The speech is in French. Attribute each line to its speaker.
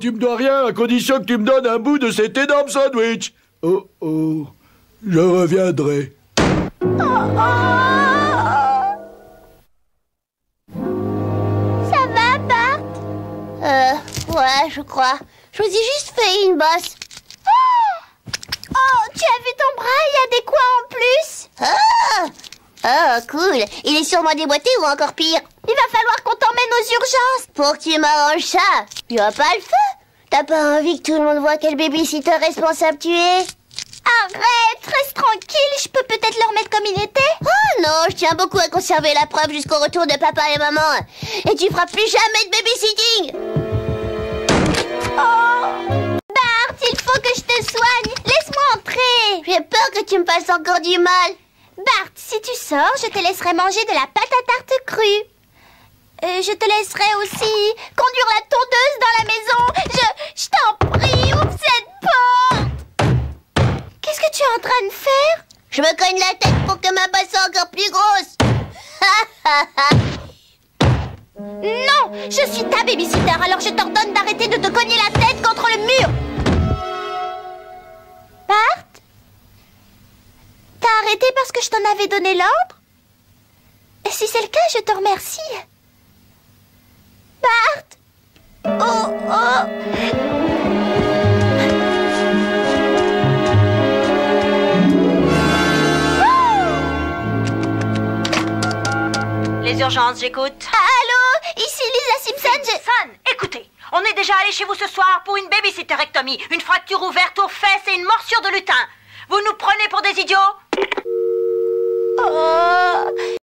Speaker 1: tu me dois rien à condition que tu me donnes un bout de cet énorme sandwich. Oh oh, je reviendrai.
Speaker 2: Ça va, Bart? Euh, ouais, je crois. Je vous ai juste fait une bosse. Oh, oh tu as vu ton bras? Il y a des coins Oh, cool. Il est sûrement déboîté ou encore pire. Il va falloir qu'on t'emmène aux urgences. Pour que tu m'arranges ça. Pas le feu. T'as pas envie que tout le monde voit quel babysitter responsable tu es? Arrête, reste tranquille, je peux peut-être le remettre comme il était Oh non, je tiens beaucoup à conserver la preuve jusqu'au retour de papa et maman. Et tu feras plus jamais de babysitting Oh Bart, il faut que je te soigne Laisse-moi entrer J'ai peur que tu me fasses encore du mal Bart, si tu sors, je te laisserai manger de la pâte à tarte crue. Euh, je te laisserai aussi conduire la tondeuse dans la maison. Je, je t'en prie, ouvre cette porte. Qu'est-ce que tu es en train de faire? Je me cogne la tête pour que ma bosse soit encore plus grosse. non, je suis ta babysitter, alors je t'ordonne d'arrêter de te cogner la tête parce que je t'en avais donné l'ordre? Si c'est le cas, je te remercie. Bart Oh, oh
Speaker 3: Les urgences, j'écoute.
Speaker 2: Allô? Ici Lisa Simpson, je...
Speaker 3: Son, écoutez, on est déjà allé chez vous ce soir pour une babysitterectomie, une fracture ouverte aux fesses et une morsure de lutin. Vous nous prenez pour des idiots? 啊